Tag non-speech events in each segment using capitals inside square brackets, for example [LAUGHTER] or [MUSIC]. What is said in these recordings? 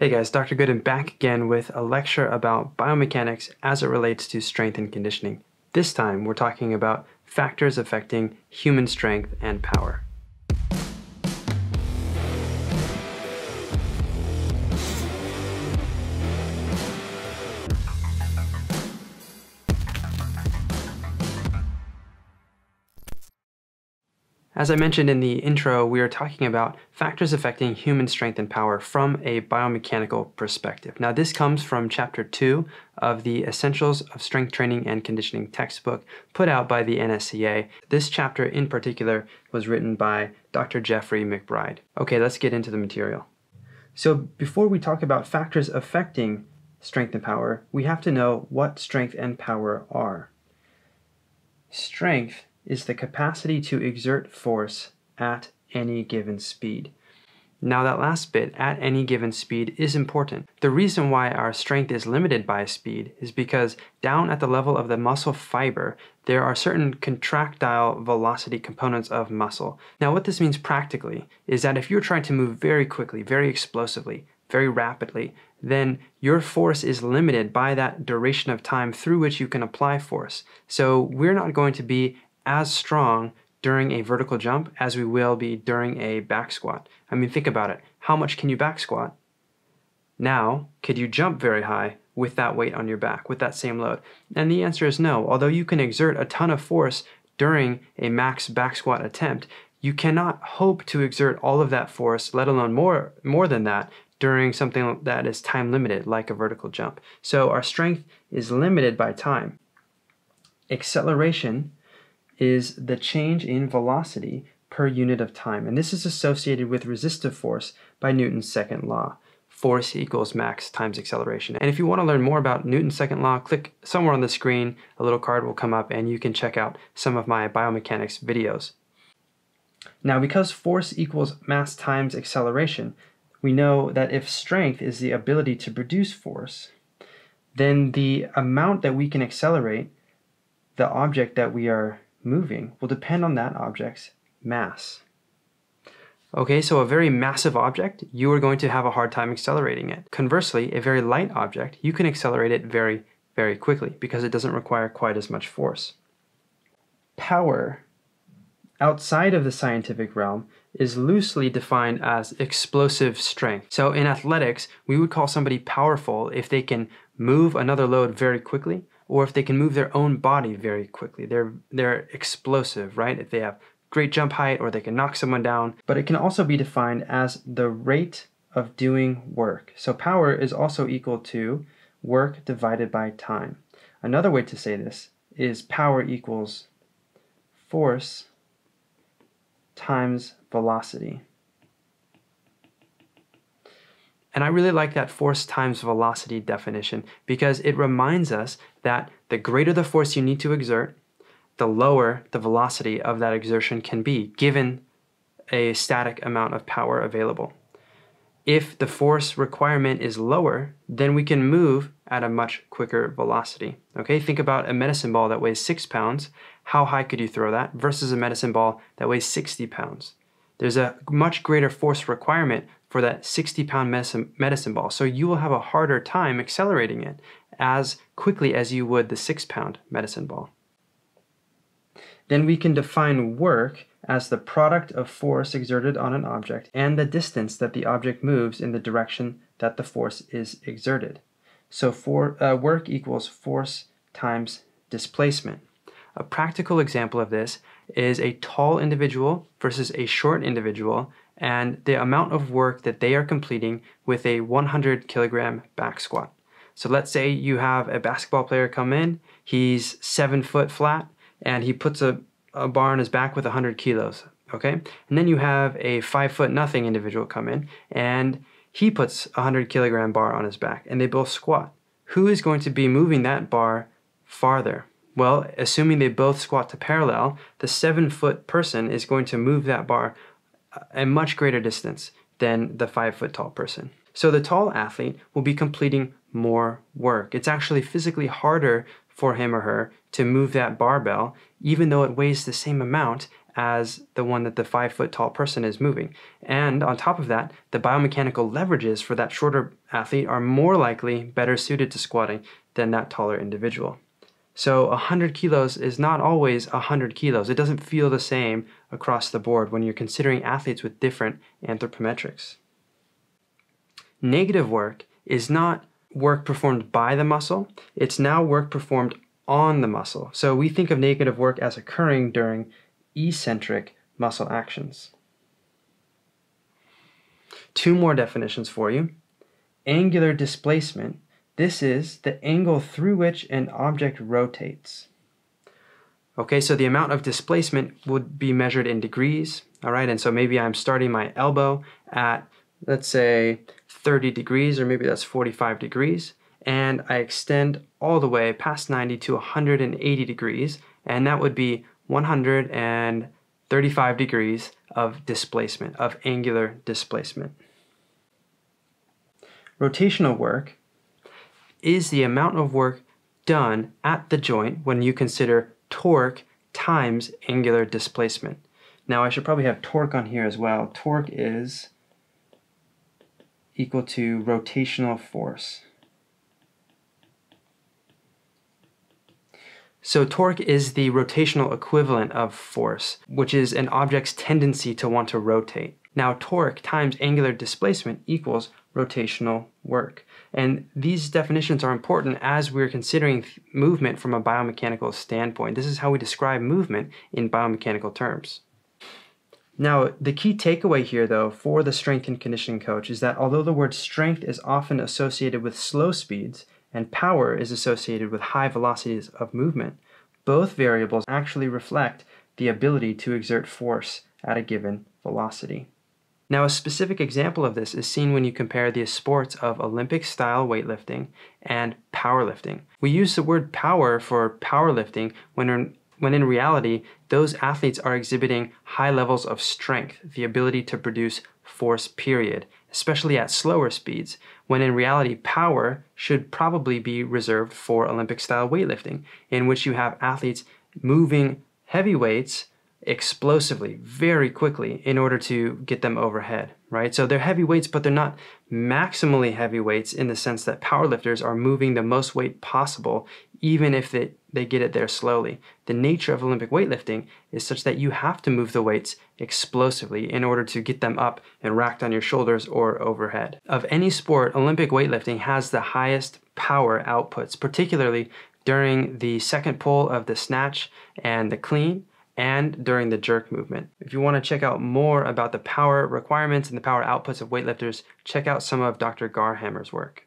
Hey guys, Dr. Goodin back again with a lecture about biomechanics as it relates to strength and conditioning. This time we're talking about factors affecting human strength and power. As I mentioned in the intro, we are talking about factors affecting human strength and power from a biomechanical perspective. Now, this comes from chapter two of the Essentials of Strength Training and Conditioning textbook put out by the NSCA. This chapter in particular was written by Dr. Jeffrey McBride. Okay, let's get into the material. So, before we talk about factors affecting strength and power, we have to know what strength and power are. Strength is the capacity to exert force at any given speed. Now, that last bit, at any given speed, is important. The reason why our strength is limited by speed is because down at the level of the muscle fiber, there are certain contractile velocity components of muscle. Now, what this means practically is that if you're trying to move very quickly, very explosively, very rapidly, then your force is limited by that duration of time through which you can apply force. So, we're not going to be as strong during a vertical jump as we will be during a back squat. I mean, think about it. How much can you back squat? Now, could you jump very high with that weight on your back, with that same load? And the answer is no. Although you can exert a ton of force during a max back squat attempt, you cannot hope to exert all of that force, let alone more, more than that, during something that is time limited, like a vertical jump. So our strength is limited by time. Acceleration is the change in velocity per unit of time. And this is associated with resistive force by Newton's second law. Force equals max times acceleration. And if you want to learn more about Newton's second law, click somewhere on the screen. A little card will come up and you can check out some of my biomechanics videos. Now, because force equals mass times acceleration, we know that if strength is the ability to produce force, then the amount that we can accelerate the object that we are moving will depend on that object's mass. Okay, so a very massive object, you are going to have a hard time accelerating it. Conversely, a very light object, you can accelerate it very, very quickly because it doesn't require quite as much force. Power, outside of the scientific realm, is loosely defined as explosive strength. So in athletics, we would call somebody powerful if they can move another load very quickly or if they can move their own body very quickly. They're they're explosive, right? If they have great jump height or they can knock someone down. But it can also be defined as the rate of doing work. So power is also equal to work divided by time. Another way to say this is power equals force times velocity. And I really like that force times velocity definition because it reminds us that the greater the force you need to exert, the lower the velocity of that exertion can be given a static amount of power available. If the force requirement is lower, then we can move at a much quicker velocity. Okay, think about a medicine ball that weighs six pounds. How high could you throw that versus a medicine ball that weighs 60 pounds? There's a much greater force requirement for that 60 pound medicine, medicine ball. So you will have a harder time accelerating it as quickly as you would the six pound medicine ball. Then we can define work as the product of force exerted on an object and the distance that the object moves in the direction that the force is exerted. So for uh, work equals force times displacement. A practical example of this is a tall individual versus a short individual and the amount of work that they are completing with a 100 kilogram back squat. So let's say you have a basketball player come in, he's seven foot flat, and he puts a, a bar on his back with 100 kilos, okay? And then you have a five foot nothing individual come in, and he puts a 100 kilogram bar on his back, and they both squat. Who is going to be moving that bar farther? Well, assuming they both squat to parallel, the seven foot person is going to move that bar a much greater distance than the five foot tall person. So the tall athlete will be completing more work. It's actually physically harder for him or her to move that barbell, even though it weighs the same amount as the one that the five foot tall person is moving. And on top of that, the biomechanical leverages for that shorter athlete are more likely better suited to squatting than that taller individual. So 100 kilos is not always 100 kilos. It doesn't feel the same across the board when you're considering athletes with different anthropometrics. Negative work is not work performed by the muscle, it's now work performed on the muscle. So we think of negative work as occurring during eccentric muscle actions. Two more definitions for you. Angular displacement. This is the angle through which an object rotates. Okay, so the amount of displacement would be measured in degrees, all right? And so maybe I'm starting my elbow at, let's say, 30 degrees, or maybe that's 45 degrees, and I extend all the way past 90 to 180 degrees, and that would be 135 degrees of displacement, of angular displacement. Rotational work is the amount of work done at the joint when you consider torque times angular displacement. Now I should probably have torque on here as well. Torque is equal to rotational force. So torque is the rotational equivalent of force, which is an object's tendency to want to rotate. Now torque times angular displacement equals rotational work. And these definitions are important as we're considering movement from a biomechanical standpoint. This is how we describe movement in biomechanical terms. Now, the key takeaway here, though, for the strength and conditioning coach is that although the word strength is often associated with slow speeds and power is associated with high velocities of movement, both variables actually reflect the ability to exert force at a given velocity. Now, a specific example of this is seen when you compare the sports of Olympic style weightlifting and powerlifting. We use the word power for powerlifting when when in reality, those athletes are exhibiting high levels of strength, the ability to produce force, period, especially at slower speeds, when in reality, power should probably be reserved for Olympic style weightlifting, in which you have athletes moving heavy weights explosively, very quickly, in order to get them overhead, right? So they're heavy weights, but they're not maximally heavy weights in the sense that powerlifters are moving the most weight possible, even if they, they get it there slowly. The nature of Olympic weightlifting is such that you have to move the weights explosively in order to get them up and racked on your shoulders or overhead. Of any sport, Olympic weightlifting has the highest power outputs, particularly during the second pull of the snatch and the clean and during the jerk movement. If you want to check out more about the power requirements and the power outputs of weightlifters, check out some of Dr. Garhammer's work.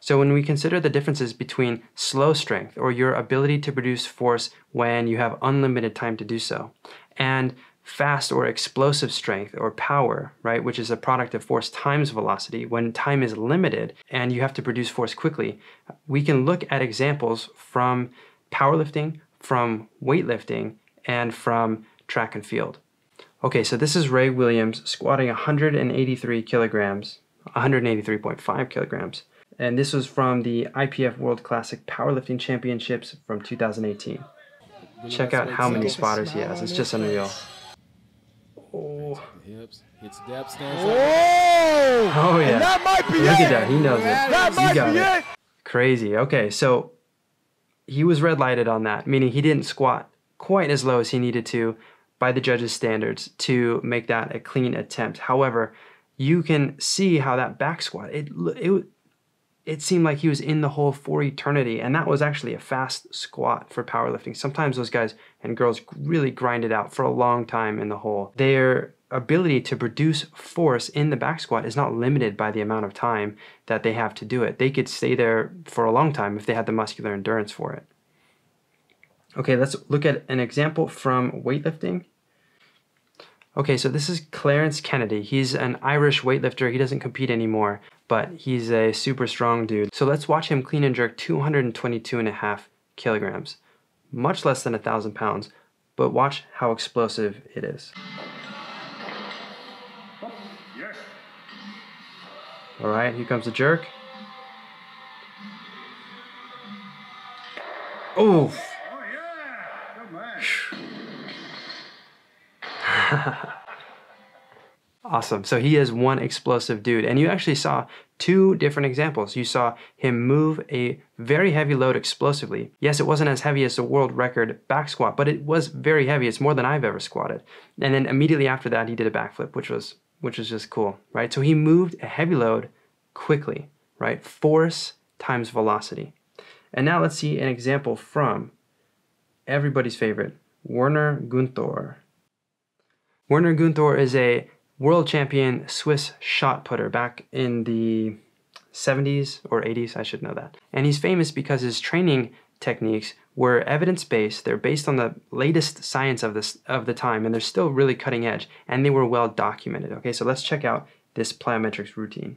So when we consider the differences between slow strength or your ability to produce force when you have unlimited time to do so, and fast or explosive strength or power, right, which is a product of force times velocity, when time is limited and you have to produce force quickly, we can look at examples from powerlifting, from weightlifting, and from track and field. Okay, so this is Ray Williams squatting 183 kilograms, 183.5 kilograms. And this was from the IPF World Classic Powerlifting Championships from 2018. Check out how many spotters he has. It's just unreal. Oh. Hips, hits depth, stands Oh yeah. That might be Look at that. He knows it. That He might got be it. it. Crazy. Okay, so he was red lighted on that, meaning he didn't squat quite as low as he needed to by the judges' standards to make that a clean attempt. However, you can see how that back squat it it it seemed like he was in the hole for eternity, and that was actually a fast squat for powerlifting. Sometimes those guys and girls really grind it out for a long time in the hole. Their ability to produce force in the back squat is not limited by the amount of time that they have to do it. They could stay there for a long time if they had the muscular endurance for it. Okay, let's look at an example from weightlifting. Okay, so this is Clarence Kennedy. He's an Irish weightlifter. He doesn't compete anymore, but he's a super strong dude. So let's watch him clean and jerk 222 and a half kilograms. Much less than a thousand pounds, but watch how explosive it is. All right, here comes the jerk. Oh, [LAUGHS] Awesome. So he is one explosive dude. And you actually saw two different examples. You saw him move a very heavy load explosively. Yes, it wasn't as heavy as the world record back squat, but it was very heavy. It's more than I've ever squatted. And then immediately after that, he did a backflip, which was which was just cool, right? So he moved a heavy load quickly, right? Force times velocity. And now let's see an example from everybody's favorite, Werner Gunthor. Werner Gunthor is a world champion Swiss shot putter back in the 70s or 80s, I should know that. And he's famous because his training techniques were evidence-based. They're based on the latest science of this of the time and they're still really cutting edge and they were well documented. Okay, so let's check out this plyometrics routine.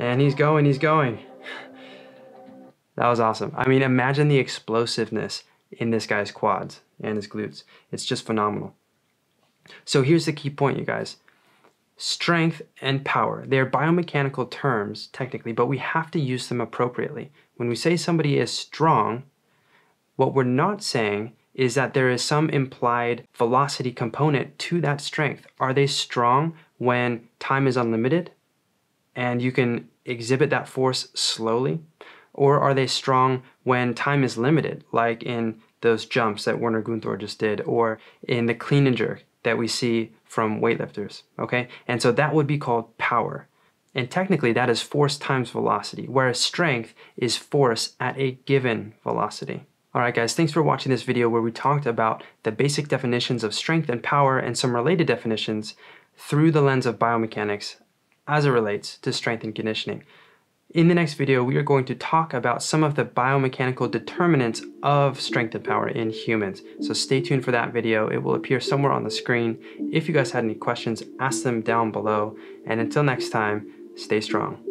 And he's going, he's going. That was awesome. I mean, imagine the explosiveness in this guy's quads and his glutes. It's just phenomenal. So here's the key point, you guys. Strength and power, they're biomechanical terms technically, but we have to use them appropriately. When we say somebody is strong, what we're not saying is that there is some implied velocity component to that strength. Are they strong when time is unlimited and you can exhibit that force slowly? Or are they strong when time is limited, like in those jumps that Werner Gunthor just did, or in the clean and jerk that we see from weightlifters, okay? And so that would be called power. And technically that is force times velocity, whereas strength is force at a given velocity. Alright guys, thanks for watching this video where we talked about the basic definitions of strength and power and some related definitions through the lens of biomechanics as it relates to strength and conditioning. In the next video, we are going to talk about some of the biomechanical determinants of strength and power in humans. So stay tuned for that video. It will appear somewhere on the screen. If you guys had any questions, ask them down below. And until next time, stay strong.